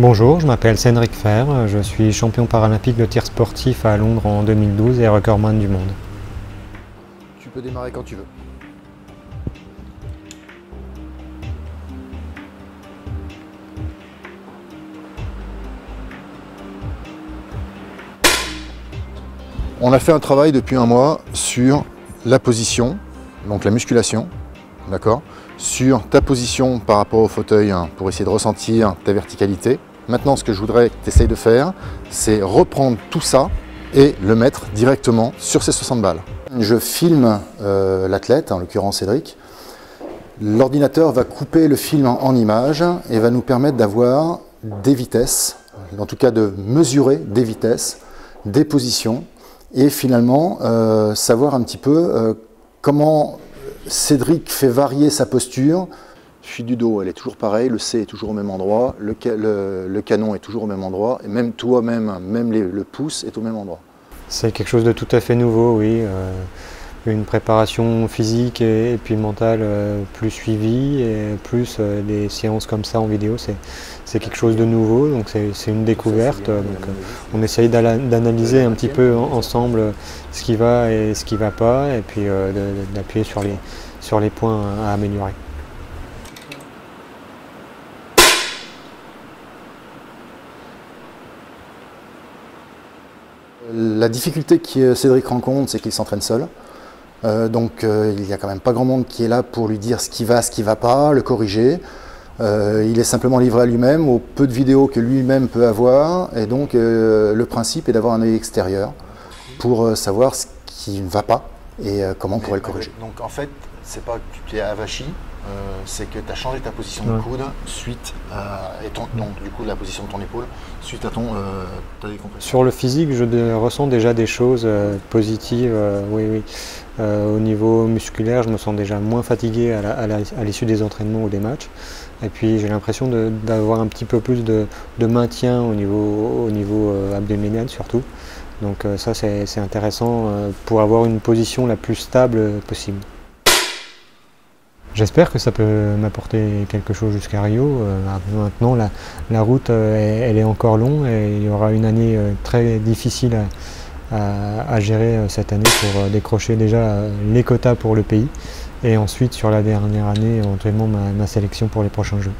Bonjour, je m'appelle Cédric Fer, je suis champion paralympique de tir sportif à Londres en 2012 et recordman du monde. Tu peux démarrer quand tu veux. On a fait un travail depuis un mois sur la position, donc la musculation, d'accord? Sur ta position par rapport au fauteuil hein, pour essayer de ressentir ta verticalité. Maintenant, ce que je voudrais que tu essayes de faire, c'est reprendre tout ça et le mettre directement sur ces 60 balles. Je filme euh, l'athlète, en l'occurrence Cédric. L'ordinateur va couper le film en images et va nous permettre d'avoir des vitesses, en tout cas de mesurer des vitesses, des positions et finalement euh, savoir un petit peu euh, comment Cédric fait varier sa posture. Fuite du dos, elle est toujours pareille, le C est toujours au même endroit, le, le, canon est toujours au même endroit, et même toi-même, même, le pouce est au même endroit. C'est quelque chose de tout à fait nouveau, oui. Euh, une préparation physique et, puis mentale euh, plus suivie et plus euh, des séances comme ça en vidéo, c'est quelque chose de nouveau, donc c'est une découverte. Donc, on essaye d'analyser un petit peu ensemble ce qui va et ce qui ne va pas, et puis d'appuyer sur les, sur les points à améliorer. La difficulté que Cédric rencontre, c'est qu'il s'entraîne seul. Euh, donc euh, il n'y a quand même pas grand monde qui est là pour lui dire ce qui va, ce qui ne va pas, le corriger. Euh, il est simplement livré à lui-même, aux peu de vidéos que lui-même peut avoir. Et donc le principe est d'avoir un œil extérieur pour savoir ce qui ne va pas et comment on pourrait le corriger. Donc en fait, c'est pas que tu t'es avachi, euh, c'est que tu as changé ta position de coude suite à, et donc du coup la position de ton épaule suite à ton euh, ta décompression. Sur le physique, je ressens déjà des choses euh, positives. oui, oui. au niveau musculaire, je me sens déjà moins fatigué à l'issue des entraînements ou des matchs. Et puis j'ai l'impression d'avoir un petit peu plus de, maintien au niveau, au niveau abdominal surtout. Donc ça c'est intéressant pour avoir une position la plus stable possible. J'espère que ça peut m'apporter quelque chose jusqu'à Rio. Euh, maintenant, la, route, euh, elle, est encore longue et il y aura une année euh, très difficile à, gérer cette année pour décrocher déjà les quotas pour le pays et ensuite sur la dernière année éventuellement ma sélection pour les prochains Jeux.